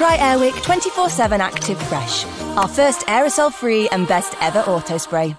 Try Airwick 24 7 Active Fresh, our first aerosol free and best ever auto spray.